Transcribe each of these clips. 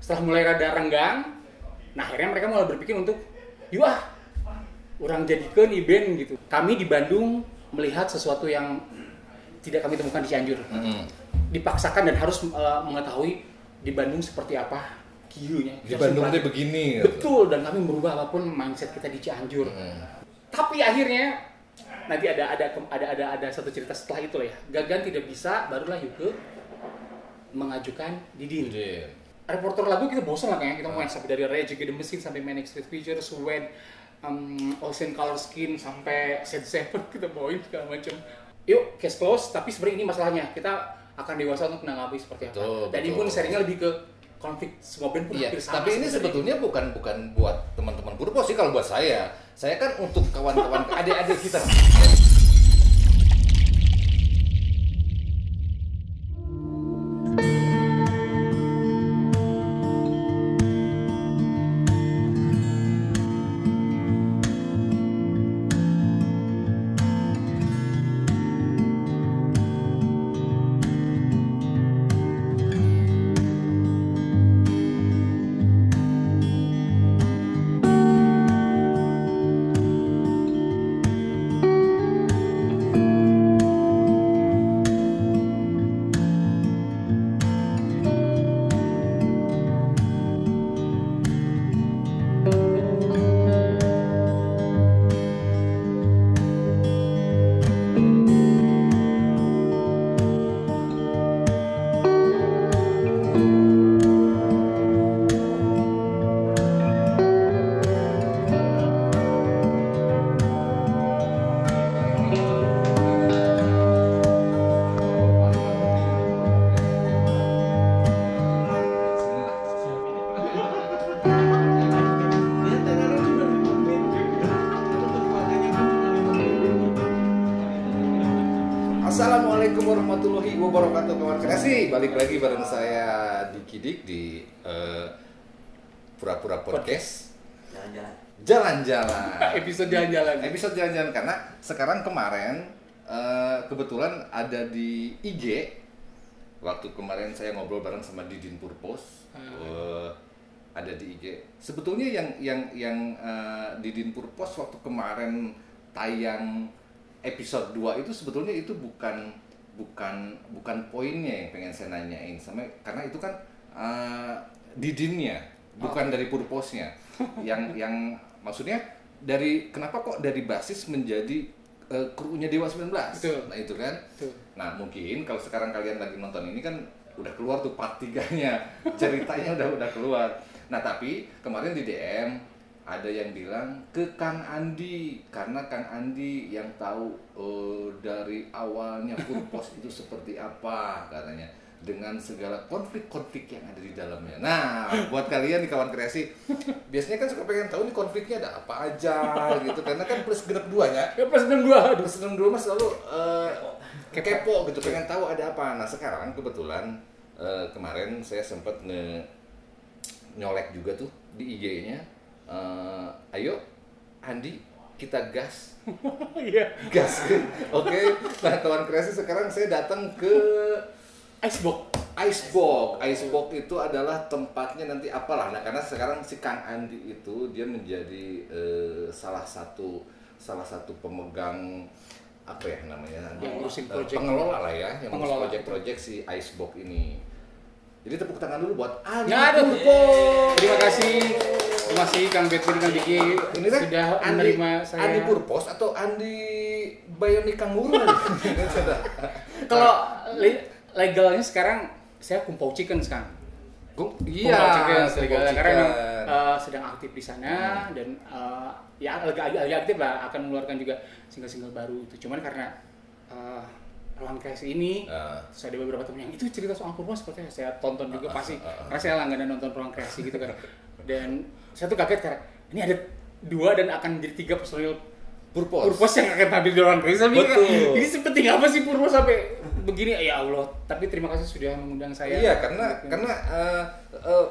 setelah mulai rada renggang nah akhirnya mereka mulai berpikir untuk yuk ah orang jadikan event gitu kami di Bandung melihat sesuatu yang tidak kami temukan di Cianjur Mm-mm. dipaksakan dan harus eh, mengetahui di Bandung seperti apa kiunya Di Bandung tuh begini. gitu. betul dan kami merubah apa pun mindset kita di Cianjur Mm. tapi akhirnya nanti ada ada ada ada ada satu cerita setelah itu lah ya Gagan tidak bisa barulah Yuke mengajukan Didin Jadi, reporter lagu kita bosan lah kayaknya kita main sampai dari Rage Against the Machine sampai Manic Street Preachers, Wed, um, Ocean Color Skin sampai Set Seven kita bawain segala macam. Yuk, case close. Tapi sebenarnya ini masalahnya kita akan dewasa untuk menanggapi seperti apa. Betul, Dan ini pun sharingnya lebih ke konflik semua band pun Iya, hampir sama tapi ini sebetulnya bukan bukan buat teman-teman Purpos sih kalau buat saya. Saya kan untuk kawan-kawan adik-adik kita. Assalamualaikum warahmatullahi wabarakatuh kawan. Kreasi balik lagi bareng saya Diki Dik di eh, pura-pura podcast. Jalan-jalan. Jalan-jalan. Episode jalan-jalan. episode jalan-jalan karena sekarang kemarin eh, kebetulan ada di IG waktu kemarin saya ngobrol bareng sama Didin Purpos. Eh, ada di IG sebetulnya yang yang yang eh, Didin Purpos waktu kemarin tayang episode 2 itu sebetulnya itu bukan bukan bukan poinnya yang pengen saya nanyain sama karena itu kan eh, Didinnya bukan dari Purposnya yang yang maksudnya dari kenapa kok dari basis menjadi eh, krunya Dewa 19 Betul. nah itu kan Betul. Nah mungkin kalau sekarang kalian lagi nonton ini kan udah keluar tuh part 3-nya ceritanya udah udah keluar. Nah tapi kemarin di DM ada yang bilang ke Kang Andi karena Kang Andi yang tahu eh, dari awalnya Purpos itu seperti apa katanya. Dengan segala konflik-konflik yang ada di dalamnya. Nah, buat kalian di kawan kreasi, biasanya kan suka pengen tahu nih konfliknya ada apa aja gitu. Karena kan plus genep duanya Ya pas enam dua aduh. Terus seneng dulu mas selalu eh, kepo. gitu pengen tahu ada apa. Nah sekarang kebetulan eh, kemarin saya sempat nge nyolek juga tuh di IG-nya Eh, ayo Andi kita gas Iya. gas oke nah kawan kreasi sekarang saya datang ke Icebox. Icebox, Icebox itu adalah tempatnya nanti apalah. Nah, karena sekarang si Kang Andi itu dia menjadi eh, salah satu salah satu pemegang apa ya namanya? Yang ngurusin Eh, project. pengelola lah ya, yang Pengelola. project-project si Icebox ini. Jadi tepuk tangan dulu buat Andi. Ya. Terima kasih. Terima kasih Kang Betri Kang Diki Ini kan sudah Andi, menerima saya. Andi Purpos atau Andi Bionic Kanguru? Kalau le- legalnya sekarang saya kumpau chicken sekarang. Gu- Kumpau Iya, chicken, legalnya. karena memang. Hmm. uh, sedang aktif di sana dan uh, ya agak agak aktif lah akan mengeluarkan juga single-single baru itu. Cuman karena uh, ruang kreasi ini Ah. terus ada beberapa temen yang itu cerita soal Purpos seperti saya tonton juga Ah, pasti ah, ah, ah. karena saya langganan nonton ruang kreasi gitu kan dan saya tuh kaget karena ini ada dua dan akan jadi tiga personil Purpos. Purpos yang akan tampil di Saya mikir, Betul. ini sepenting apa sih Purpos sampai begini ya Allah tapi terima kasih sudah mengundang saya Iya, karena Gitu. karena eh, eh,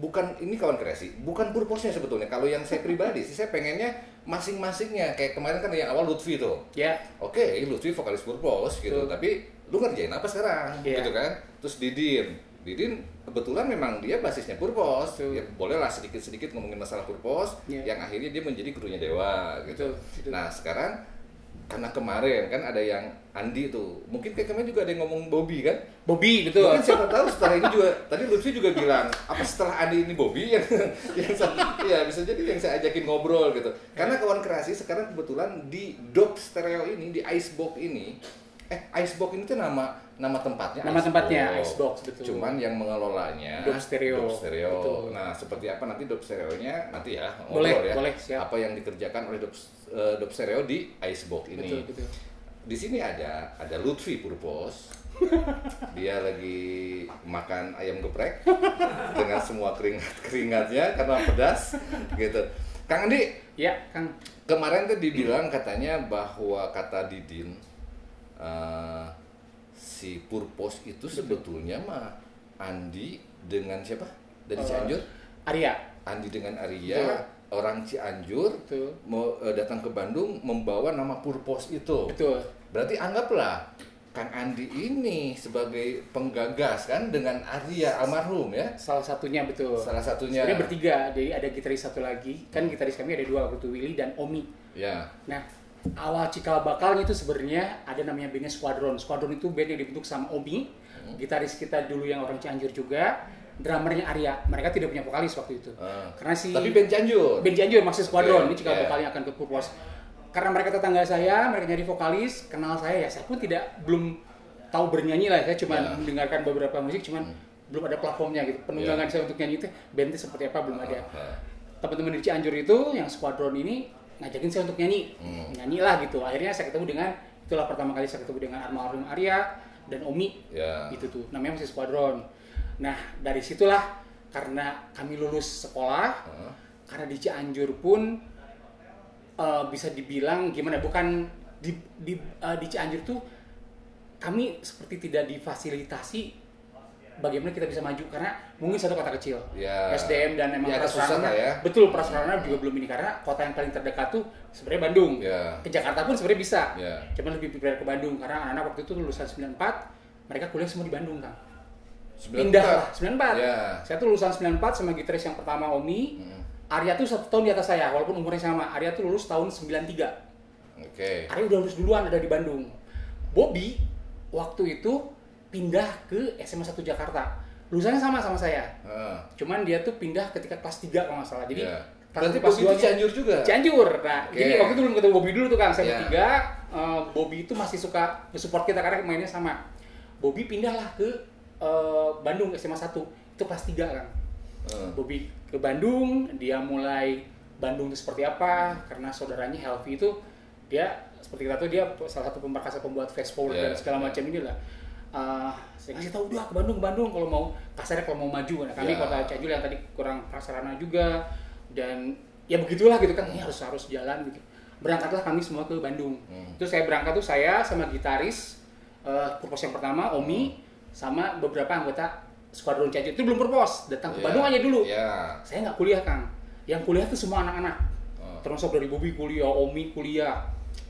bukan ini kawan kreasi, bukan purpose-nya sebetulnya. Kalau yang saya pribadi sih saya pengennya masing-masingnya. Kayak kemarin kan yang awal Lutfi tuh. ya Oke, Lutfi vokalis purpose gitu, Betul. tapi lu ngerjain apa sekarang? Iya. Gitu kan? Terus Didin Didin kebetulan memang dia basisnya Purpos. Betul. Ya, bolehlah sedikit-sedikit ngomongin masalah Purpos Iya. yang akhirnya dia menjadi krunya Dewa gitu. Betul. Nah, sekarang karena kemarin kan ada yang Andi tuh. Mungkin kayak kemarin juga ada yang ngomong Bobby kan? Bobby betul. Mungkin siapa tahu setelah ini juga tadi Lutfi juga bilang apa setelah Andi ini Bobby yang yang ya bisa jadi yang saya ajakin ngobrol gitu. Karena kawan kreasi sekarang kebetulan di Dop Stereo ini di Icebox ini eh Icebox ini tuh nama nama tempatnya Nama tempatnya, Icebox. Icebox, betul. Cuman yang mengelolanya Dop Stereo. Dop Stereo. Betul. Nah, seperti apa nanti Dop Stereo-nya nanti ya Boleh, ya. boleh, siap. Apa yang dikerjakan oleh Dop eh, Dop Stereo di Icebox ini. Betul, betul. Di sini ada ada Lutfi Purpos. Dia lagi makan ayam geprek dengan semua keringat-keringatnya karena pedas gitu. Kang Andi, Ya, Kang. kemarin tuh dibilang katanya bahwa kata Didin eh, si Purpos itu sebetulnya mah Andi dengan siapa? Dari Eh, Cianjur? Arya. Andi dengan Arya, orang Cianjur Betul. mau eh, datang ke Bandung membawa nama Purpos itu. Betul. Berarti anggaplah Kang Andi ini sebagai penggagas kan dengan Arya almarhum ya. Salah satunya betul. Salah satunya. Sebenarnya bertiga, jadi ada gitaris satu lagi. Kan gitaris kami ada dua, waktu Willy dan Omi. Ya. Nah, awal cikal bakalnya itu sebenarnya ada namanya bandnya Squadron. Squadron itu band yang dibentuk sama Omi, gitaris kita dulu yang orang Cianjur juga, drummernya Arya. Mereka tidak punya vokalis waktu itu. Ah. Karena si Tapi band Cianjur. band Cianjur maksud Squadron, Oke, ini cikal yeah. bakalnya akan ke Purpos. Karena mereka tetangga saya, mereka nyari vokalis, kenal saya ya, saya pun tidak belum tahu bernyanyi lah, saya cuma Yeah. mendengarkan beberapa musik, cuman belum ada platformnya gitu. Penunggangan Yeah. saya untuk nyanyi itu bandnya seperti apa belum ada Ah. teman-teman di Cianjur itu yang squadron ini ngajakin saya untuk nyanyi Hmm. nyanyi lah gitu akhirnya saya ketemu dengan itulah pertama kali saya ketemu dengan almarhum Arya dan Omi Ya. itu tuh namanya masih squadron nah dari situlah karena kami lulus sekolah Ah. karena di Cianjur pun eh, bisa dibilang gimana bukan di di, eh, di Cianjur tuh kami seperti tidak difasilitasi bagaimana kita bisa maju karena mungkin satu kota kecil Ya. SDM dan emang susah prasarana ya. betul prasarana juga belum ini karena kota yang paling terdekat tuh sebenarnya Bandung Ya. ke Jakarta pun sebenarnya bisa Ya. cuman lebih prepare ke Bandung karena anak-anak waktu itu lulusan 94 mereka kuliah semua di Bandung kan 94. pindah lah 94 Ya. saya tuh lulusan 94 sama gitaris yang pertama Omi Hmm. Arya tuh satu tahun di atas saya walaupun umurnya sama Arya tuh lulus tahun 93 Oke. Arya udah lulus duluan ada di Bandung Bobby waktu itu pindah ke SMA 1 Jakarta lulusannya sama sama saya Ah. cuman dia tuh pindah ketika kelas 3 kalau nggak salah jadi Ya. kelas Berarti pas itu Cianjur juga. Cianjur. Nah, Oke. jadi waktu itu belum ketemu Bobby dulu tuh kan, saya Ya. bertiga. eh, Bobby itu masih suka support kita karena mainnya sama. Bobby pindahlah ke eh, Bandung SMA 1. Itu kelas 3 kan. Ah. Bobby ke Bandung, dia mulai Bandung itu seperti apa karena saudaranya Helvi itu dia seperti kita tahu dia salah satu pemberkasa pembuat fast forward Ya, dan segala ya. macam ini Eh, saya ngasih tahu udah ke Bandung ke Bandung. Kalau mau kasarnya kalau mau maju. Nah kami Ya. kota Cianjur yang tadi kurang prasarana juga. Dan ya begitulah gitu kan. Ini harus harus jalan gitu. Berangkatlah kami semua ke Bandung. Hmm. itu saya berangkat tuh saya sama gitaris eh purpos yang pertama Omi sama beberapa anggota skuadron Cianjur. Itu belum purpos datang ke Ya. Bandung aja dulu. Ya. saya nggak kuliah kang. Yang kuliah tuh semua anak-anak. Oh. termasuk dari Bobby kuliah Omi kuliah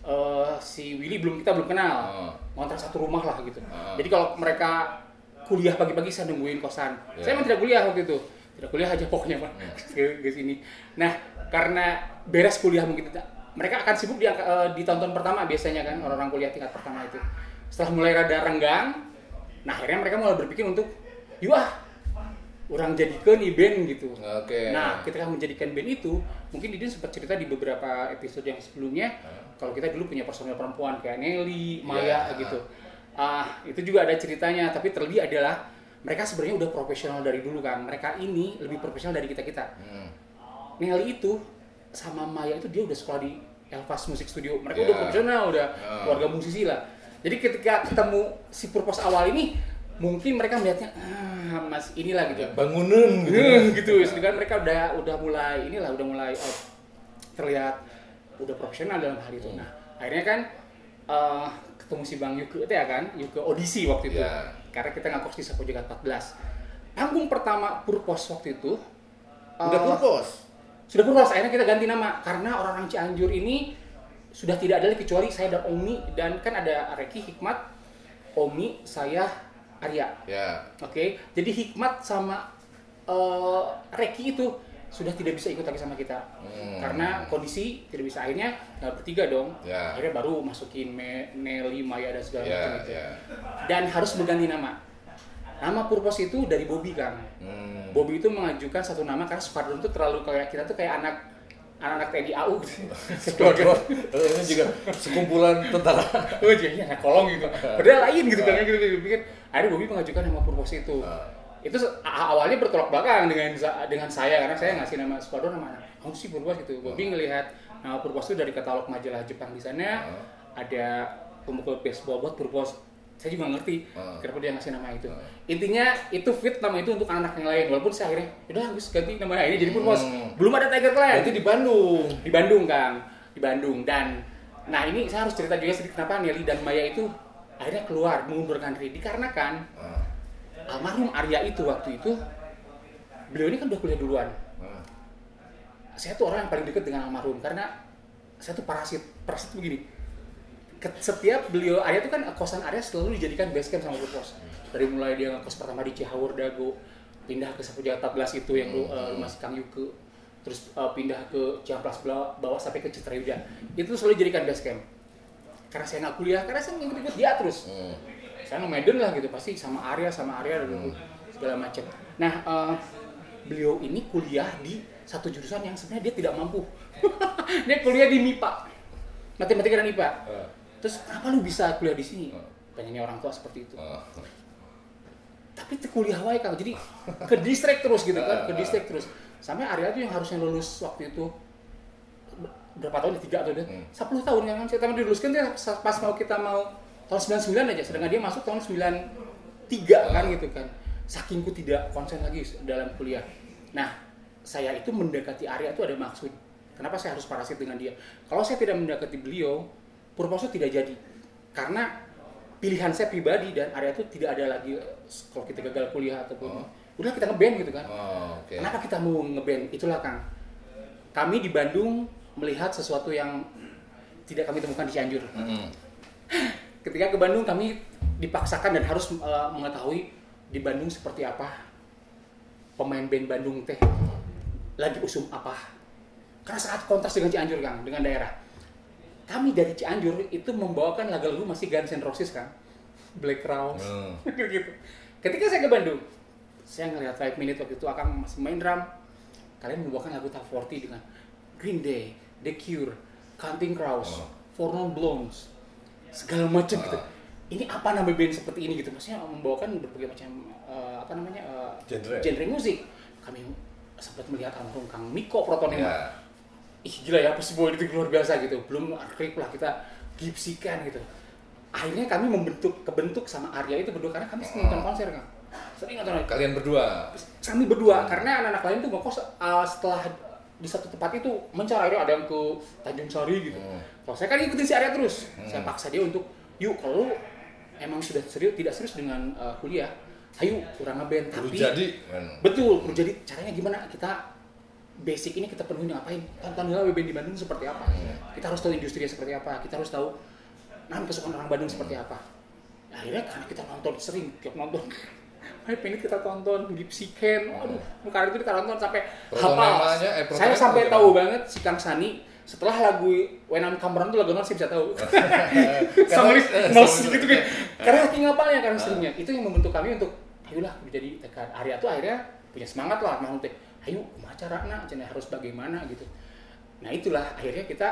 eh si Willy belum kita belum kenal. Oh. ngontrak satu rumah lah gitu. Ah. jadi kalau mereka kuliah pagi-pagi saya nungguin kosan. Ya. saya emang tidak kuliah waktu itu. Tidak kuliah aja pokoknya pak. Ke, ke sini. Nah karena beres kuliah mungkin tidak. Mereka akan sibuk di, eh, di tahun-tahun pertama biasanya kan orang-orang kuliah tingkat pertama itu. Setelah mulai rada renggang nah akhirnya mereka mulai berpikir untuk yuk ah orang jadikan nih band gitu Oke. Nah, ketika menjadikan band itu, mungkin Didin sempat cerita di beberapa episode yang sebelumnya, kalau kita dulu punya personel perempuan kayak Nelly, Maya Ya. gitu. Ah, itu juga ada ceritanya, tapi terlebih adalah mereka sebenarnya udah profesional dari dulu kan. Mereka ini lebih profesional dari kita-kita. Hmm. Nelly itu sama Maya itu dia udah sekolah di Elvas Music Studio. Mereka Ya. udah profesional, udah Ya. keluarga musisi lah. Jadi ketika ketemu si Purpose awal ini, mungkin mereka melihatnya, ah, mas inilah gitu. Ya, bangunan gitu. Gitu sedangkan mereka udah udah mulai inilah udah mulai oh, terlihat udah profesional dalam hal itu nah akhirnya kan eh, ketemu si bang Yuke itu ya kan Yuke audisi waktu itu Ya. karena kita ngakos di Sapo Jagat 14 panggung pertama Purpos waktu itu Udah eh, purpos. sudah Purpos akhirnya kita ganti nama karena orang-orang Cianjur ini sudah tidak ada lagi kecuali saya dan Omi dan kan ada Reki Hikmat Omi saya Arya. Ya. Oke, jadi Hikmat sama eh Reki itu sudah tidak bisa ikut lagi sama kita Hmm. karena kondisi tidak bisa akhirnya nggak bertiga dong. Ya. Akhirnya baru masukin Me- Nelly, Maya dan segala Ya, macam itu. ya. Dan harus mengganti nama. Nama Purpose itu dari Bobby kan. Hmm. Bobby itu mengajukan satu nama karena Squadron itu terlalu kayak kita tuh kayak anak anak-anak TNI AU gitu. Squadron. Ini juga sekumpulan tentara. Oh jadi anak kolong gitu. Padahal lain gitu kan gitu pikir. Akhirnya Bobby mengajukan nama Purpose itu. Ah. Itu awalnya bertolak belakang dengan dengan saya karena saya ngasih nama Squadron nama kamu sih Purpose gitu. Bobby ngelihat nama Purpose itu dari katalog majalah Jepang di sana ada pemukul baseball buat Purpose. Saya juga ngerti Ah. kenapa dia ngasih nama itu. Intinya itu fit nama itu untuk anak yang lain. Walaupun saya akhirnya udah Gus ganti nama ini jadi Purpose. Hmm. Belum ada Tiger Clan Berarti di Bandung. di Bandung Kang di Bandung dan nah ini saya harus cerita juga sedikit kenapa Nelly dan Maya itu akhirnya keluar mengundurkan diri dikarenakan Ah. almarhum Arya itu waktu itu beliau ini kan udah kuliah duluan Ah. saya tuh orang yang paling dekat dengan almarhum karena saya tuh parasit parasit begini setiap beliau Arya tuh kan kosan Arya selalu dijadikan base camp sama Purpos dari mulai dia ngekos pertama di Cihawur Dago pindah ke Sapuja 14 itu yang lu- eh, rumah Kang Yuke. Terus eh, pindah ke Ciamplas bawah, bawah sampai ke Citrayuda itu selalu dijadikan base camp. Karena saya nggak kuliah karena saya ngikut-ngikut dia terus. Hmm. saya nomaden lah gitu pasti sama Arya sama Arya gitu segala macam. Nah eh, beliau ini kuliah di satu jurusan yang sebenarnya dia tidak mampu. Dia kuliah di MIPA matematika dan IPA Ah. Terus kenapa lu bisa kuliah di sini? Hmm. pengennya orang tua seperti itu. Ah. tapi kuliah wae kang jadi ke distrik terus gitu kan ke distrik terus. Sampai Arya tuh yang harusnya lulus waktu itu berapa tahun ya? tiga atau deh Hmm. 10 tahun kan. Kita mau diluluskan dia pas mau kita mau tahun 99 aja. Sedangkan dia masuk tahun 93 kan gitu kan. Sakingku tidak konsen lagi dalam kuliah. Nah saya itu mendekati Arya itu ada maksud. Kenapa saya harus parasit dengan dia? Kalau saya tidak mendekati beliau Purposo tidak jadi karena pilihan saya pribadi dan Arya itu tidak ada lagi kalau kita gagal kuliah ataupun Oh. udah kita ngeband gitu kan Oh, oke. Kenapa kita mau ngeband? Itulah Kang. Kami di Bandung melihat sesuatu yang tidak kami temukan di Cianjur. Hmm. Ketika ke Bandung kami dipaksakan dan harus eh, mengetahui di Bandung seperti apa pemain band Bandung teh lagi usum apa. Karena sangat kontras dengan Cianjur Kang, dengan daerah. Kami dari Cianjur itu membawakan lagu-lagu masih Guns N' Roses kan. Black Crowes. Hmm. gitu. Ketika saya ke Bandung, saya ngelihat Five Minute waktu itu akan masih main drum. Kalian membawakan lagu Top 40 dengan Green Day, The Cure, Counting Crows, Oh. Four Non Blondes, segala macam gitu. Ah. Ini apa nama band seperti ini gitu? Maksudnya membawakan berbagai macam eh, apa namanya eh, Genre. musik. Kami sempat melihat almarhum Kang Miko Protonema Ya. Ih gila ya pasti boy itu luar biasa gitu belum klip lah kita gipsikan gitu akhirnya kami membentuk kebentuk sama Arya itu berdua karena kami sering nonton konser kan sering nonton Kalian berdua. kami berdua karena anak-anak lain tuh ngekos uh, setelah di satu tempat itu mencari ada yang ke Tanjung Sari gitu Hmm. kalau saya kan ikutin si Arya terus Hmm. saya paksa dia untuk yuk kalau emang sudah serius tidak serius dengan uh, kuliah ayo kurang ngeband Perlu tapi jadi. kan. Betul, jadi caranya gimana? Kita basic ini kita penuhi ngapain? Tontonlah band di Bandung seperti apa? Kita harus tahu industrinya seperti apa? Kita harus tahu nama kesukaan orang Bandung seperti apa? Nah, akhirnya karena kita nonton sering, tiap nonton Ayo pengen kita tonton Gypsy Can, waduh, karena itu kita nonton sampai Protonemanya, eh, Saya sampai tahu banget si Kang Sani setelah lagu When I'm Cameron itu lagu saya bisa tahu. Karena- li- nol gitu kan. Karena saking ngapalnya karena seringnya. Itu yang membentuk kami untuk ayolah menjadi tekan. Arya tuh akhirnya punya semangat lah teh. Ayo carana cenah harus bagaimana gitu. Nah, itulah akhirnya kita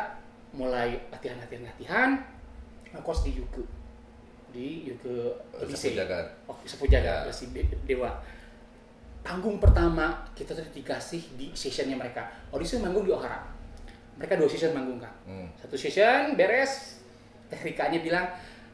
mulai latihan-latihan latihan ngekos di Yuke. Di Odyssey. Sepujagan. Oh, Sepujaga, Ya. si De- Dewa. Panggung pertama kita tuh dikasih di sessionnya mereka. Odyssey manggung di Ohara. Mereka dua session manggung kan. Hmm. Satu session beres, Teh Rikanya bilang,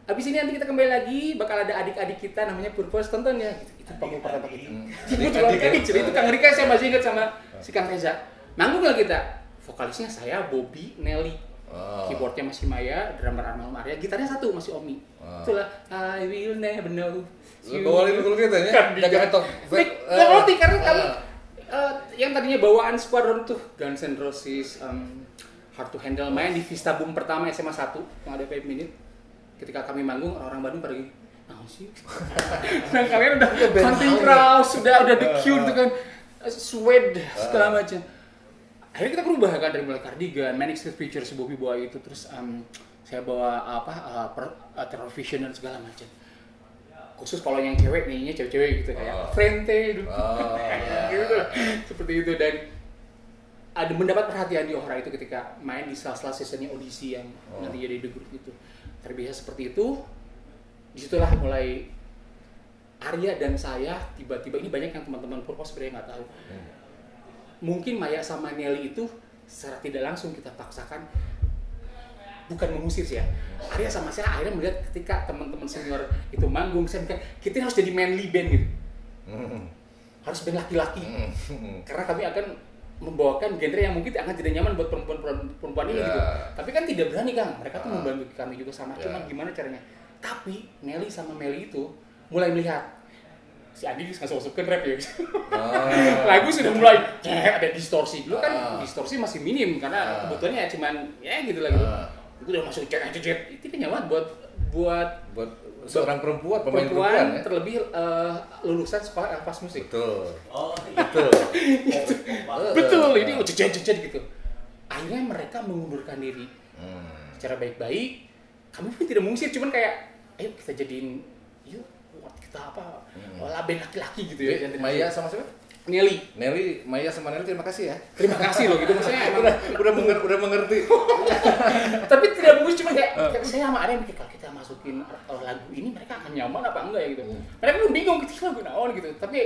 abis ini nanti kita kembali lagi, bakal ada adik-adik kita namanya Purpose, tonton ya. Gitu. Itu pertama kita. Hmm. Itu ya? kecil, itu Kang Rika saya masih ingat sama si Kang Reza. Manggung lah kita. Vokalisnya saya, Bobby, Nelly. Oh. Keyboardnya masih Maya, drummer Arnold Maria, gitarnya satu masih Omi. Oh. Itulah I will never know. Lu bawa lagu dulu kita ya? Kan top. Nik, Eh, nggak ngerti karena eh, kami eh, yang tadinya bawaan squadron tuh Guns N' Roses, um, Hard to Handle main di Vista Boom pertama SMA 1 yang ada 5 minute. Ketika kami manggung orang-orang Bandung pergi nah sih? Nah kalian udah Hunting Crows sudah udah The Cure gitu kan. Suede segala macam. Akhirnya kita berubah kan dari mulai cardigan, Manic Street Preachers, Bobby Boy itu terus em, saya bawa apa uh, per, uh, Terror Vision dan segala macam. Khusus kalau yang cewek nyanyinya cewek-cewek gitu kayak Oh. Frente Oh, gitu lah. seperti itu. Dan ada mendapat perhatian di Ohra itu ketika main di salah-salah seasonnya audisi yang Oh. nanti jadi the group itu terbiasa seperti itu di situlah mulai Arya dan saya tiba-tiba ini banyak yang teman-teman Purpose sebenarnya nggak tahu mungkin Maya sama Nelly itu secara tidak langsung kita paksakan bukan mengusir sih ya Arya sama saya akhirnya melihat ketika teman-teman senior itu manggung saya mikir kita harus jadi manly band gitu Hmm. harus band laki-laki Hmm. karena kami akan membawakan genre yang mungkin akan tidak nyaman buat perempuan perempuan ini Ya. gitu. Tapi kan tidak berani kan, mereka tuh Ah. membantu kami juga sama. Ya. Cuman gimana caranya? Tapi Nelly sama Meli itu mulai melihat si Adi bisa masuk-masukin rap ya. Oh. Lagu sudah mulai ada distorsi. Dulu kan Ah. distorsi masih minim karena Ah. kebutuhannya ya cuman ya gitu lah gitu. Ah. Itu udah masuk cek cek itu kan nyaman buat buat Buat seorang perempuan, pemain perempuan, perempuan, ya. terlebih eh, lulusan sekolah elpas musik. Betul. Oh, Betul. Betul, ini jejet-jejet gitu. Akhirnya mereka mengundurkan diri Hmm. secara baik-baik. Kami pun tidak mengusir, cuman kayak, ayo kita jadiin, yuk buat kita apa, Hmm. laki-laki gitu ya. Jadi, Maya sama siapa? Nelly, Nelly, Maya sama Nelly terima kasih ya. terima kasih loh gitu maksudnya emang. Udah, udah, menger, udah mengerti. Tapi tidak mengusir, cuma kayak, Eh. kayak saya sama yang mikir kalau kita masukin uh, lagu ini mereka akan nyaman apa enggak ya gitu. Hmm. Mereka pun bingung ketika lagu naon gitu. Tapi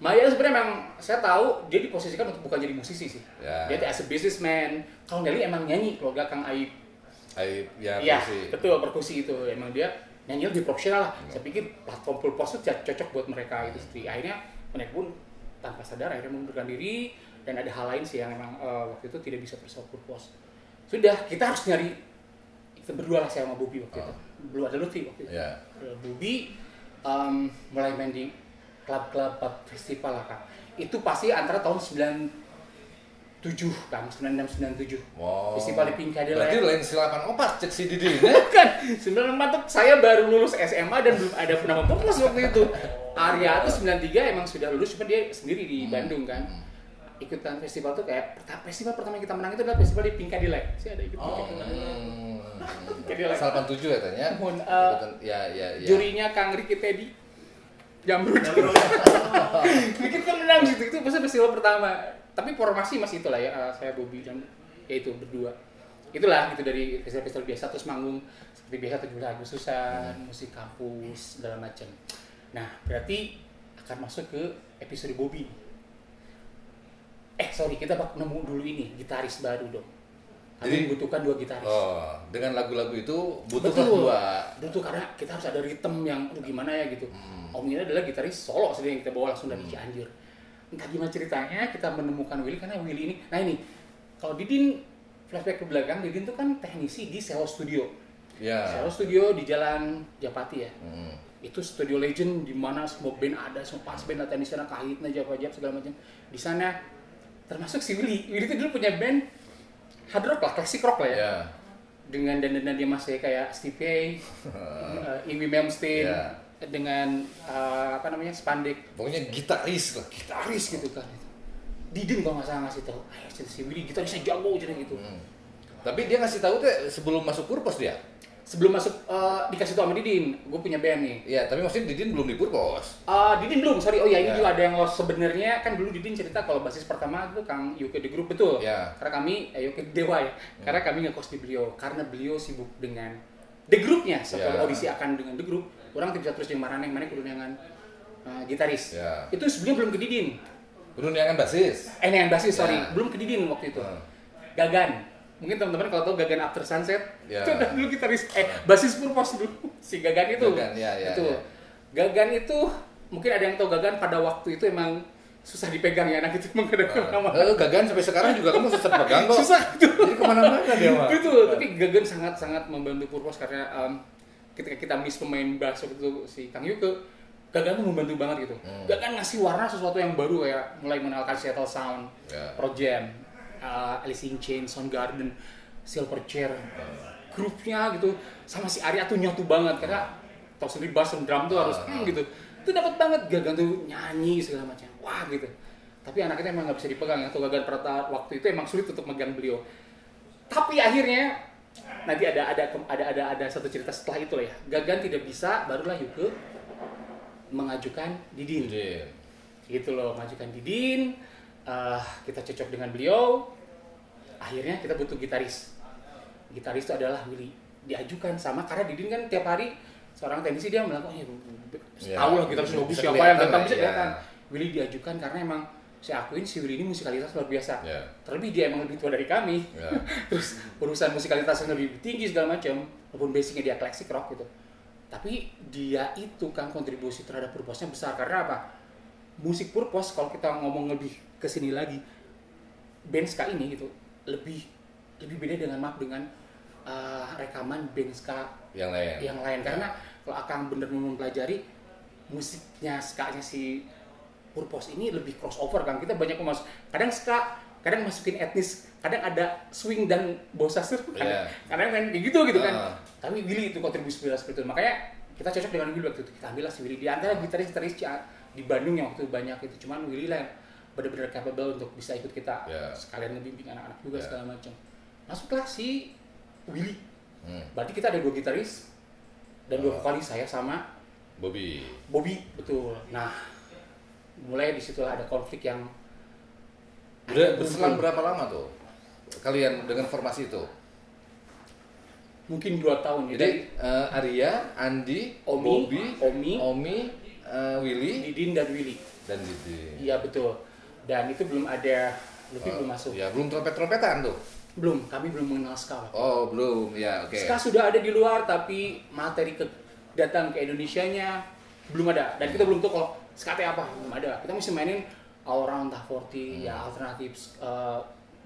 Maya sebenarnya memang saya tahu dia diposisikan untuk bukan jadi musisi sih. Ya. Dia as a businessman. Kalau Nelly emang nyanyi keluarga Kang Aib Aib, ya, persi. betul perkusi itu. Emang dia nyanyi lebih profesional lah. Saya pikir platform purpose itu cocok buat mereka itu sendiri. Akhirnya mereka pun tanpa sadar akhirnya mengundurkan diri dan ada hal lain sih yang memang eh, waktu itu tidak bisa bersama purpose. Sudah, kita harus nyari kita berdua lah saya sama Bobby waktu itu. Belum ada Lutfi waktu itu. Ya. Eh, Bobby em, mulai main di klub-klub pub festival lah kak. Itu pasti antara tahun 97 kan, 96 97. Wow. Festival di Pinkade Berarti lain silakan opas cek si Didi. Bukan, sebenarnya mantap. Saya baru lulus SMA dan belum ada nama purpose waktu itu. Arya tuh 93 emang sudah lulus, cuma dia sendiri di Hmm. Bandung kan. Ikutan festival tuh kayak pertama festival pertama yang kita menang itu adalah festival di Pinkadilek. Saya ada ikut Oh. Pinkadilek. Hmm. Salapan tujuh ya tanya. Mohon, eh, ya, ya, ya. Jurinya Kang Ricky Teddy. Jamrud. Dikit kan menang situ. Itu pasti festival pertama. Tapi formasi masih itulah ya. eh, saya Bobby dan ya itu berdua. Itulah gitu dari festival-festival biasa terus manggung seperti biasa 17 Agustusan, musik kampus segala macam. Nah, berarti akan masuk ke episode Bobby. Eh, sorry, kita bak nemu dulu ini gitaris baru dong. Kami Jadi- membutuhkan dua gitaris. Oh, dengan lagu-lagu itu butuh Betul. dua. Butuh karena kita harus ada ritme yang aduh gimana ya gitu. Hmm. Om ini adalah gitaris solo sendiri yang kita bawa langsung dari Cianjur. Entah gimana ceritanya kita menemukan Willy karena Willy ini. Nah ini kalau Didin flashback ke belakang, Didin tuh kan teknisi di Selo Studio. Ya. Selo Studio di Jalan Japati ya. Hmm. Itu studio legend di mana semua band ada, semua pas band latihan di sana, kahitna, japa jap segala macam. Di sana termasuk si Willy. Willy itu dulu punya band hard rock lah, classic rock lah ya Ya. dengan dandan dia masih kayak Steve Vai, uh, Malmsteen, Ya. dengan uh, apa namanya spandek Pokoknya gitaris lah. gitaris gitu kan. Didin kalau nggak salah ngasih tahu, ayo si Willy gitarisnya jago jadi gitu. Hmm. Tapi dia ngasih tahu tuh sebelum masuk Purpos dia. Sebelum masuk uh, dikasih tahu sama Didin, gue punya band nih. Ya, tapi maksudnya Didin belum di Purpos. Uh, Didin belum, sorry. Oh ya ini Ya. juga ada yang lost sebenarnya kan dulu Didin cerita kalau basis pertama itu Kang Yuke The Group betul. Ya. Karena kami eh, Yuke Dewa ya. Karena kami ngekos di beliau karena beliau sibuk dengan The Groupnya setelah Ya. audisi akan dengan The Group. Orang tidak terus yang marane mana kudu dengan uh, gitaris. Ya. Itu sebelumnya belum ke Didin. Perundangan basis. Eh yang basis sorry, Ya. belum ke Didin waktu itu. Hmm. Gagan. Mungkin teman-teman kalau tahu Gagan After Sunset, Ya. itu ada dulu gitaris eh basis Purpos dulu si Gagan itu. Gagan, ya, ya, itu. ya. Gagan itu mungkin ada yang tahu Gagan pada waktu itu emang susah dipegang ya anak itu emang ada nama. Eh, Gagan sampai sekarang juga kamu susah pegang kok. Susah itu. Jadi ke mana-mana dia mah. Betul, tapi Gagan sangat-sangat membantu Purpos karena em, ketika kita miss pemain bass waktu itu si Kang Yuke, Gagan tuh membantu banget gitu. Hmm. Gagan ngasih warna sesuatu yang baru kayak mulai mengenalkan Seattle Sound, Ya. Pro Jam, uh, Alice in Chains, Soundgarden, Silverchair, grupnya gitu sama si Arya tuh nyatu banget. Karena tau sendiri bass dan drum tuh harus hmm, gitu. Itu dapat banget gagan tuh nyanyi segala macam. Wah gitu. Tapi anak itu emang nggak bisa dipegang atau gagan pada waktu itu emang sulit untuk megang beliau. Tapi akhirnya nanti ada ada ada ada ada satu cerita setelah itu lah ya. Gagan tidak bisa barulah Yuke mengajukan Didin. Udin. gitu loh mengajukan Didin eh, kita cocok dengan beliau akhirnya kita butuh gitaris. Gitaris itu adalah Willy. Diajukan sama karena Didin kan tiap hari seorang teknisi dia melakukan ya, Ya, tahu lah gitaris bagus siapa yang datang bisa ya. kelihatan. Willy diajukan karena emang saya akuin si Willy ini musikalitas luar biasa. Ya. terlebih dia emang lebih tua dari kami. Ya. terus urusan musikalitasnya lebih tinggi segala macam walaupun basicnya dia klasik rock gitu. Tapi dia itu kan kontribusi terhadap purposnya besar karena apa? Musik purpose kalau kita ngomong lebih ke sini lagi. Band ska ini gitu lebih lebih beda dengan maaf dengan uh, rekaman band ska Yang lain. yang lain. Karena kalau akang bener mempelajari musiknya ska-nya si Purpose ini lebih crossover kan kita banyak masuk kadang ska kadang masukin etnis kadang ada swing dan bossa kadang, Iya. kadang main kayak gitu gitu kan? Ah. tapi Willy itu kontribusi besar seperti itu. Makanya kita cocok dengan Willy waktu itu. Kita ambil lah si Willy. Di antara gitaris-gitaris Cia- di Bandung yang waktu itu banyak itu. Cuman Willy lah yang benar-benar capable untuk bisa ikut kita Iya. sekalian ngebimbing anak-anak juga Iya. segala macam masuklah si Willy Hmm. berarti kita ada dua gitaris dan dua Oh. vokalis saya sama Bobby. Bobby betul nah mulai di situlah ada konflik yang Udah berselang berapa lama tuh kalian dengan formasi itu? mungkin dua tahun Jadi eh, Arya, Andi, Omi, Bobby, Omi, Omi, eh, Willy, Didin dan Willy dan Didi. iya betul dan itu belum ada Lutfi belum masuk. Ya belum trompet-trompetan tuh. belum kami belum mengenal ska. Oh belum, ya oke. Ska sudah ada di luar tapi materi ke datang ke Indonesia-nya belum ada. Dan kita belum tahu kalau ska apa belum ada. Kita mesti mainin all around Tah 40 ya alternatif uh,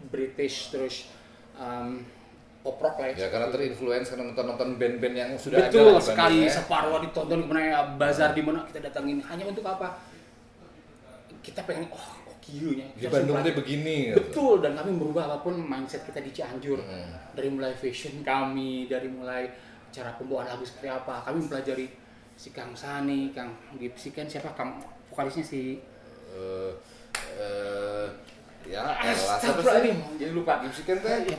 British terus um, pop rock lah Ya. Karena terinfluence karena nonton-nonton band-band yang sudah betul ada di sekali. ya. separuh ditonton ke mana ya bazar di mana kita datangin. Hanya untuk apa? Kita pengen oh kieunya Di Bandung tuh begini. gitu. Betul, dan kami merubah apa pun mindset kita di Cianjur. Hmm. Dari mulai fashion kami, dari mulai cara pembawaan lagu seperti apa. Kami mempelajari si Kang Sani, Kang Gipsi kan siapa Kang vokalisnya si Eh, eh, ya, elah, siapa sih? Astagfirullahaladzim, jadi lupa. Gipsy kan teh? Ya,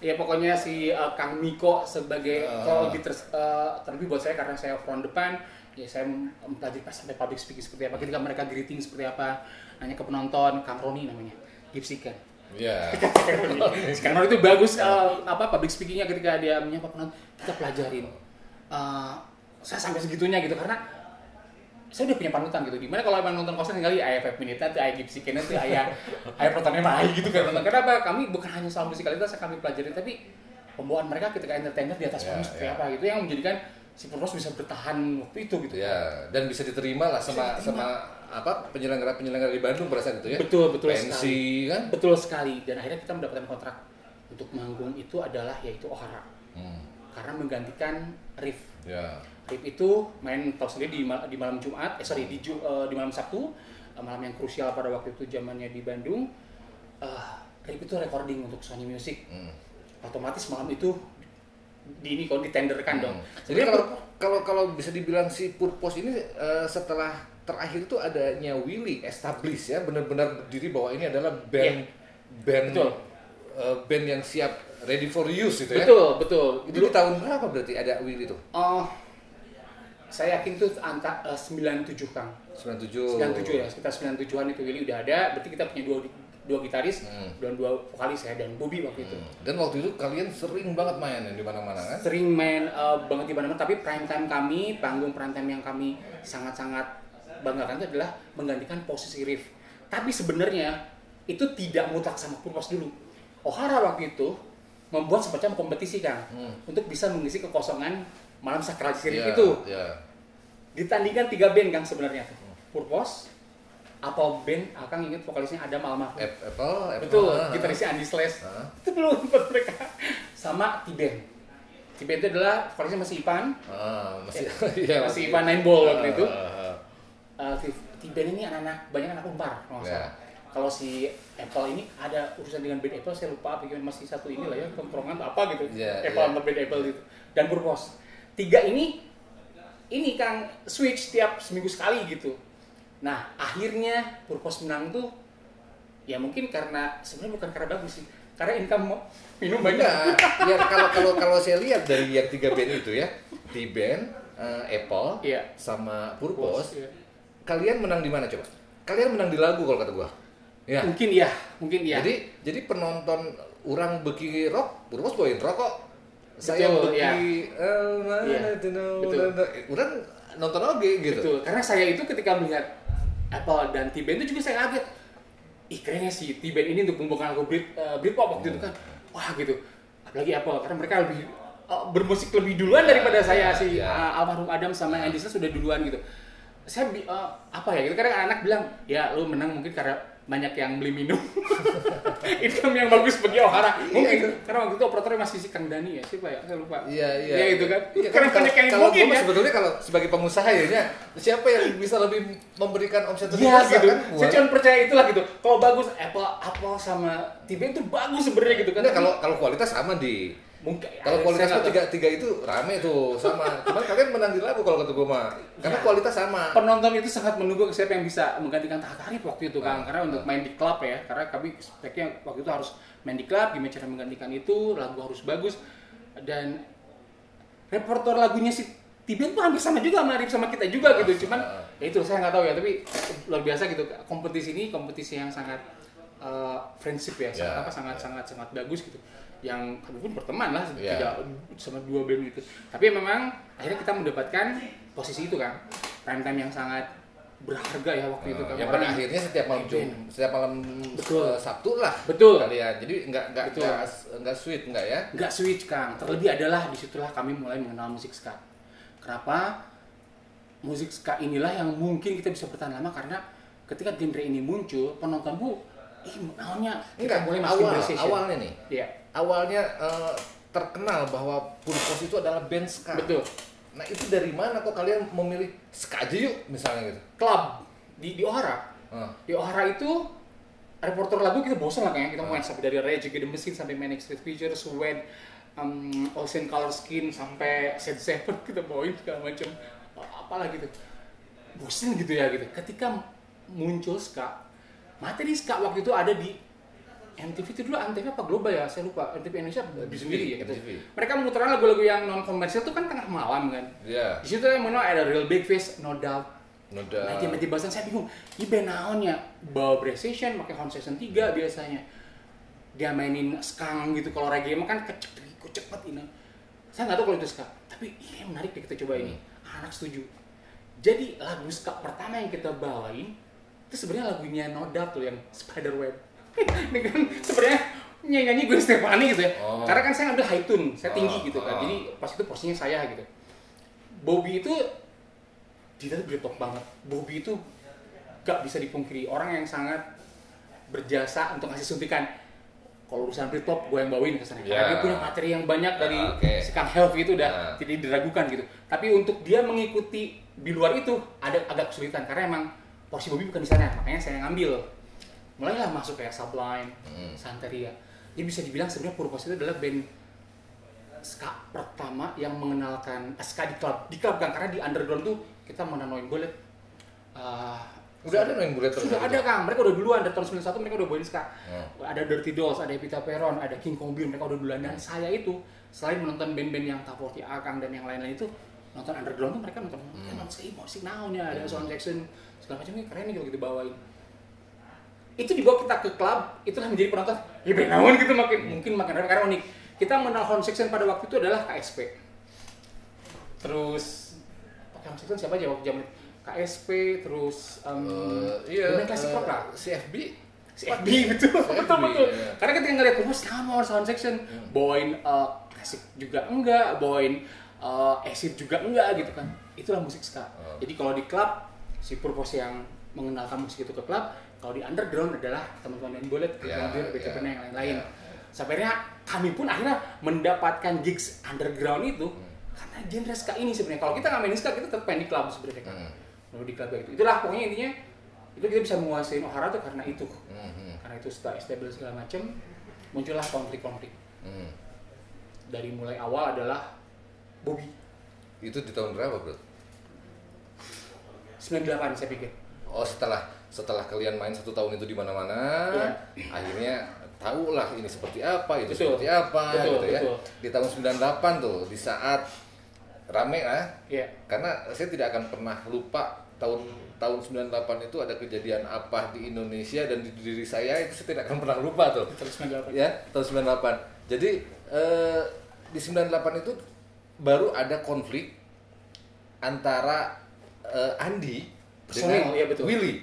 ya pokoknya si uh, Kang Miko sebagai Ah. kalau lebih ter, uh, terlebih buat saya karena saya front depan ya saya mempelajari pas sampai public speaking seperti apa ketika mereka greeting seperti apa nanya ke penonton Kang Roni namanya Gipsy kan Ya. Sekarang itu bagus uh, apa public speakingnya ketika dia menyapa penonton kita pelajarin. Uh, saya sampai segitunya gitu karena saya udah punya panutan gitu. Di mana kalau emang nonton konser tinggal ayah Five Minute tuh ayah Gipsy Kena tuh ayah ayah protonnya Mai gitu kan. Kenapa? Kami bukan hanya soal musikalitas yang kami pelajari tapi pembawaan mereka ketika entertainer di atas Ya, panggung seperti ya. apa gitu yang menjadikan si Purpose bisa bertahan waktu itu gitu. Ya, dan bisa diterima lah sama sama apa penyelenggara-penyelenggara di Bandung pada saat itu ya. Betul, betul Pensi kan? Betul sekali dan akhirnya kita mendapatkan kontrak untuk manggung itu adalah yaitu Ohara Hmm. karena menggantikan Riff. Ya. Rip itu main tahu sendiri di, ma- di malam Jumat, eh sorry di, Ju- eh, di malam Sabtu, eh, malam yang krusial pada waktu itu zamannya di Bandung. Eh, Rip itu recording untuk Sony Music. Hmm. Otomatis malam itu di ini kok ditenderkan dong. Hmm. Jadi kalau kalau kalau bisa dibilang si Purpose ini eh, setelah terakhir itu adanya Willy establish ya benar-benar berdiri bahwa ini adalah band band Betul. eh, band yang siap ready for use gitu ya. betul betul. Itu di tahun berapa berarti ada Willy itu? Oh, saya yakin tuh angka eh, 97 Kang. 97. 97 ya, sekitar 97-an itu Willy udah ada. Berarti kita punya dua dua gitaris Hmm. dan dua vokalis ya dan Bobby waktu itu. Dan waktu itu kalian sering banget main ya di mana-mana kan? sering main uh, banget di mana-mana tapi prime time kami panggung prime time yang kami sangat-sangat banggakan itu adalah menggantikan posisi riff tapi sebenarnya itu tidak mutlak sama Purpose dulu Ohara waktu itu membuat semacam kompetisi kan Hmm. untuk bisa mengisi kekosongan malam sakralisasi riff Ya, itu Ya. ditandingkan tiga band kan sebenarnya tuh Purpose atau band akan ingat vokalisnya ada Ap- Apple, Apple. Betul, ah, gitarisnya Andy Slash. ah. Itu belum buat mereka. Sama Tiben. Tiben itu adalah vokalisnya masih Ipan. Ah, masih iya, masih Ipan Nine Ball waktu itu. Ah, Uh, ah, Tiben ini anak-anak banyak anak umpar kalau nggak Ya. Kalau si Apple ini ada urusan dengan band Apple saya lupa apa gimana masih satu ini lah ya tongkrongan atau apa gitu. Ya, Apple sama band Apple gitu. Dan Purpose. Tiga ini ini Kang switch tiap seminggu sekali gitu. Nah akhirnya Purpose menang tuh ya mungkin karena sebenarnya bukan karena bagus sih, karena income mo- minum banyak. Enggak, ya kalau kalau kalau saya lihat dari yang tiga band itu ya, T-Band, eh, Apple, Iya. sama Purpose, Iya. Kalian menang di mana coba? Kalian menang di lagu kalau kata gua. Ya. Mungkin ya, mungkin ya. Jadi jadi penonton orang beki rock, Purpose bawain rock kok. Saya Betul, beki ya. eh, mana Iya, betul. no. orang nonton oke gitu. Betul, karena saya itu ketika melihat Apple dan T-Band itu juga saya kaget. Ih kerennya si T-Band ini untuk membawakan lagu Brit, eh, Britpop waktu itu kan. Wah gitu. Apalagi Apple, karena mereka lebih eh, bermusik lebih duluan daripada saya ya, si ya. eh, almarhum Adam sama Andy Sales sudah duluan gitu. Saya eh, apa ya? Gitu kadang anak bilang, ya lu menang mungkin karena banyak yang beli minum. Income yang bagus bagi Ohara. Mungkin Iya. karena waktu itu operatornya masih si Kang Dani ya, siapa ya? Saya lupa. Iya iya. Ya itu kan. Iya, karena kalau- banyak yang kalau mungkin ya. sebetulnya kalau sebagai pengusaha ya, ya, siapa yang bisa lebih memberikan omset lebih Iya besar gitu. kan? Saya cuma percaya itulah gitu. Kalau bagus Apple, Apple sama T-Band itu bagus sebenarnya gitu kan. Enggak, kalau kalau kualitas sama di mungkin ya, kalau saya kualitas tahu. tiga tiga itu rame tuh sama. Cuman kalian menang di lagu kalau kata gue mah. Karena Ya. kualitas sama. penonton itu sangat menunggu siapa yang bisa menggantikan Tahat Arif waktu itu kan Ah, karena untuk ah. main di klub ya karena kami speknya waktu itu harus main di klub gimana cara menggantikan itu lagu harus bagus dan repertoire lagunya si Tiben tuh hampir sama juga sama Arif sama kita juga gitu cuman Ah. ya itu saya nggak tahu ya tapi luar biasa gitu kompetisi ini kompetisi yang sangat eh, friendship ya sangat Ya, apa sangat ya. sangat sangat bagus gitu yang kami pun berteman lah Ya. tiga sama dua band itu tapi memang akhirnya kita mendapatkan posisi itu kan prime time yang sangat berharga ya waktu itu kan yang pada akhirnya setiap malam Jum, setiap malam Betul. eh, Sabtu lah Betul. kalian. Jadi enggak enggak Betul. enggak, enggak sweet enggak ya? nggak switch kang terlebih adalah di situlah kami mulai mengenal musik ska kenapa musik ska inilah yang mungkin kita bisa bertahan lama karena ketika genre ini muncul penonton bu ih maunya Enggak, mulai masukin awal, awalnya nih. Iya, Awalnya eh, terkenal bahwa Purpose itu adalah band ska. betul Nah, itu dari mana kok kalian memilih ska aja yuk misalnya gitu? klub di di Ohara Ah. di Ohara itu repertoire lagu kita bosan lah kayaknya kita Ah. main sampai dari Rage Against the Machine sampai Manic Street Preachers, Wed, um, Ocean Color Skin sampai Set Seven kita bawain segala macam apalah gitu bosan gitu ya gitu ketika muncul ska materi ska waktu itu ada di MTV itu dulu MTV apa global ya saya lupa MTV Indonesia di sendiri ya gitu. MTV. mereka memutarkan lagu-lagu yang non komersial itu kan tengah malam kan Iya. di situ yang mana ada Real Big Face, No Doubt, Noda. Nah, tiba bahasan saya bingung. Ini band naonnya? Bawa brass session, pakai horn session 3 biasanya. Dia mainin skang gitu. Kalau reggae mah kan kecek kok cepet ini. Saya nggak tahu kalau itu ska. Tapi ini menarik deh kita coba ini. Anak setuju. Jadi lagu ska pertama yang kita bawain itu sebenarnya lagunya No Doubt tuh yang Spiderweb. ini kan sebenarnya nyanyi gue Stefani gitu ya. Oh. Karena kan saya ngambil high tune, saya tinggi Oh, gitu kan. oh. Jadi pas itu posisinya saya gitu. Bobby itu dia tuh top banget. Bobby itu gak bisa dipungkiri orang yang sangat berjasa untuk ngasih suntikan. Kalau urusan Britpop, gue yang bawain ke sana. Karena Ya. dia punya materi yang banyak dari Ah, oke. si Kang Health itu udah Nah. tidak diragukan gitu. Tapi untuk dia mengikuti di luar itu ada agak kesulitan karena emang porsi Bobby bukan di sana. Makanya saya ngambil. Mulailah masuk kayak Sublime, Hmm. Santeria. Jadi bisa dibilang sebenarnya Purpose itu adalah band ska pertama yang mengenalkan eh, ska di klub di klub kan karena di underground tuh kita mengenal Noin Bullet Uh, Udah ada main bullet sudah ada kang mereka udah duluan dari tahun 91 mereka udah bawain ska Hmm. ada Dirty Dolls ada Evita Peron ada King Kong Beer mereka udah duluan dan saya itu selain menonton band-band yang Top 40 Akang dan yang lain-lain itu nonton underground tuh mereka nonton Hmm. emang sih musik naonnya ada Sound Jackson segala macam ini keren nih kalau gitu bawain itu dibawa kita ke klub itulah menjadi penonton ya band naon gitu makin mungkin makin rame karena unik kita mengenal Horn Section pada waktu itu adalah KSP terus pakai Horn Section siapa aja waktu zaman itu? KSP terus um, Eh, iya. klasik eh, rock lah CFB. si FB betul Si betul betul iya. karena ketika ngeliat rumus sama sound section bawain uh, klasik juga enggak bawain uh, acid juga enggak gitu kan itulah musik ska Oh. jadi kalau di klub si purpose yang mengenalkan musik itu ke klub kalau di underground adalah teman-teman yang Ya, yeah, ya, yang lain-lain ya. sampainya kami pun akhirnya mendapatkan gigs underground itu Hmm. karena genre ska ini sebenarnya kalau kita nggak main ska kita tetap main di klub sebenarnya kan Hmm. Di kayak gitu itulah pokoknya intinya itu kita bisa menguasai Ohara tuh karena itu Hmm, hmm, karena itu sudah stable segala macam muncullah konflik-konflik hmm. dari mulai awal adalah Bobby Itu di tahun berapa, Bro? 98 saya pikir. Oh setelah setelah kalian main satu tahun itu di mana-mana, Iya. akhirnya tahulah ini seperti apa, itu Betul. seperti apa, Betul, gitu ya. betul. Di tahun 98 tuh, di saat rame lah, Iya. karena saya tidak akan pernah lupa tahun tahun 98 itu ada kejadian apa di Indonesia dan di diri saya itu saya tidak akan pernah lupa tuh. Terus 98. Ya, tahun 98. Jadi eh, di 98 itu baru ada konflik antara eh, Andi Personel, dengan iya betul. Willy.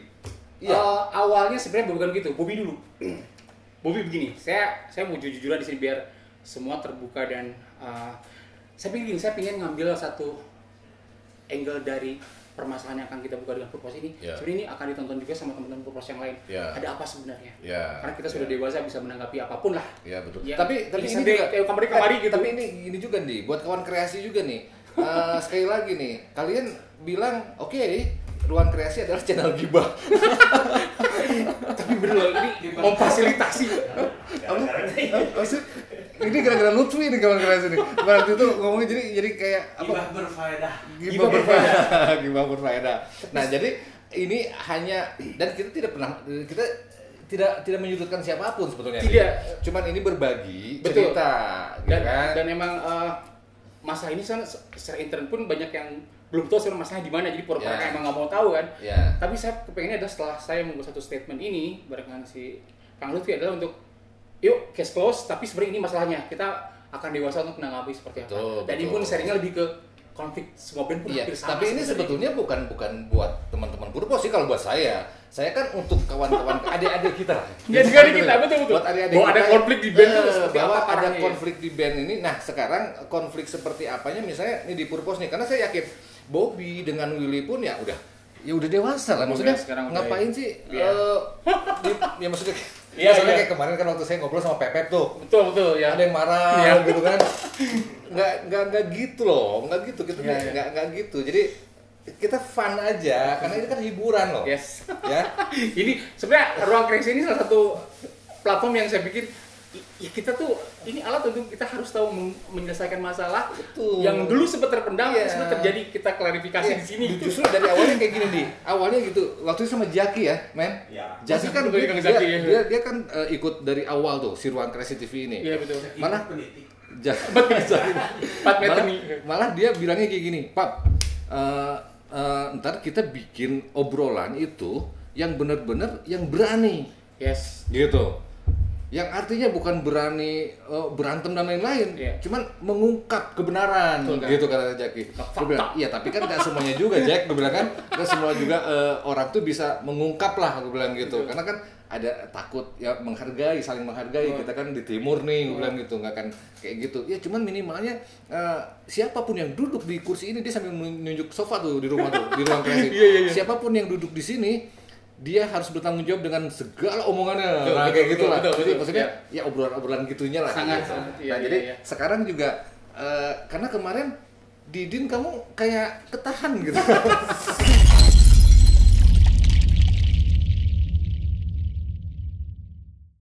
Iya. Iya. awalnya sebenarnya bukan gitu. Bobby dulu. Bobby begini. Saya saya mau jujur-jujuran di sini biar semua terbuka dan uh, saya pikir gini, saya ingin ngambil satu angle dari permasalahan yang akan kita buka dengan purpose ini. Ya. Sebenarnya ini akan ditonton juga sama teman-teman purpose yang lain. Ya. Ada apa sebenarnya? Ya, Karena kita sudah ya. dewasa bisa menanggapi apa pun lah. Ya betul. Ya, tapi tapi ini juga kayak kemarin-kemarin eh, gitu. Tapi ini ini juga nih buat kawan kreasi juga nih. Eh, sekali lagi nih, kalian bilang oke, ruang kreasi adalah channel gibah. Tapi bener loh, ini memfasilitasi. Maksud ini gara-gara Lutfi nih kawan kreasi nih. Berarti itu ngomongnya jadi jadi kayak apa? Gibah berfaedah. Gibah berfaedah. Gibah berfaedah. Nah, jadi ini hanya dan kita tidak pernah kita tidak tidak menyudutkan siapa pun sebetulnya. Tidak. Cuman ini berbagi Betul. cerita, gitu dan kan? dan emang eh, masalah ini se- secara internet pun banyak yang belum tahu sebenarnya masalahnya di mana jadi pura-pura Ya. kayak emang nggak mau tahu kan Ya. tapi saya kepengennya adalah setelah saya membuat satu statement ini barengan si Kang Lutfi adalah untuk yuk case close tapi sebenarnya ini masalahnya kita akan dewasa untuk menanggapi seperti apa Betul, dan ini pun sharingnya lebih ke konflik semua band pun Iya, hampir sama tapi ini sebetulnya bukan bukan buat teman-teman Purpo sih kalau buat saya. Saya kan untuk kawan-kawan adik-adik kita. Iya, juga di kita, betul, betul. Buat adik-adik Bahwa ada kita, konflik di band tuh eh, bahwa apa ada ya. konflik di band ini. Nah, sekarang konflik seperti apanya misalnya ini di Purpos nih karena saya yakin Bobby dengan Willy pun ya udah ya udah dewasa lah. Maksudnya sekarang ngapain ya. sih eh, di- ya maksudnya Iya, iya. kayak kemarin kan waktu saya ngobrol sama Pepep tuh. Betul betul ya ada yang marah Iya. gitu kan. Nggak nggak nggak gitu loh nggak gitu. Iya, iya. nggak nggak gitu. Jadi kita fun aja karena ini kan hiburan loh. Yes. Ya? Ini sebenarnya ruang kreasi ini salah satu platform yang saya pikir ya kita tuh ini alat untuk kita harus tahu men- menyelesaikan masalah Betul. yang dulu sempat terpendam Iya. sempat terjadi kita klarifikasi Iya, di sini justru dari awalnya kayak gini di awalnya gitu waktu itu sama Jaki ya men Ya. Jaki kan dia, Kang dia, Jaki, ya. dia, dia kan eh, ikut dari awal tuh si ruang kreasi TV ini iya betul Mana? malah, malah dia bilangnya kayak gini, Pap, eh, eh, ntar kita bikin obrolan itu yang bener-bener yang berani, yes gitu. Yang artinya bukan berani eh, berantem dan lain-lain, Iya. cuman mengungkap kebenaran, Betul, kan? gitu kata Jaki. Gua bilang, iya tapi kan nggak semuanya juga Jack, gue bilang kan, nggak semua juga eh, orang tuh bisa mengungkap lah, gue bilang gitu. Karena kan ada takut ya menghargai, saling menghargai. Oh. Kita kan di timur nih, gue Oh. bilang gitu, nggak akan kayak gitu. Ya cuman minimalnya eh, siapa pun yang duduk di kursi ini dia sambil menunjuk sofa tuh di rumah tuh, di ruang kreasi. Iya, iya, iya. Siapa pun yang duduk di sini dia harus bertanggung jawab dengan segala omongannya Betul, nah, betul, kayak betul, lah betul, Jadi betul. maksudnya ya obrolan-obrolan gitunya lah Sangat, gitu. sangat, iya, nah iya, jadi iya. sekarang juga eh, karena kemarin Didin kamu kayak ketahan gitu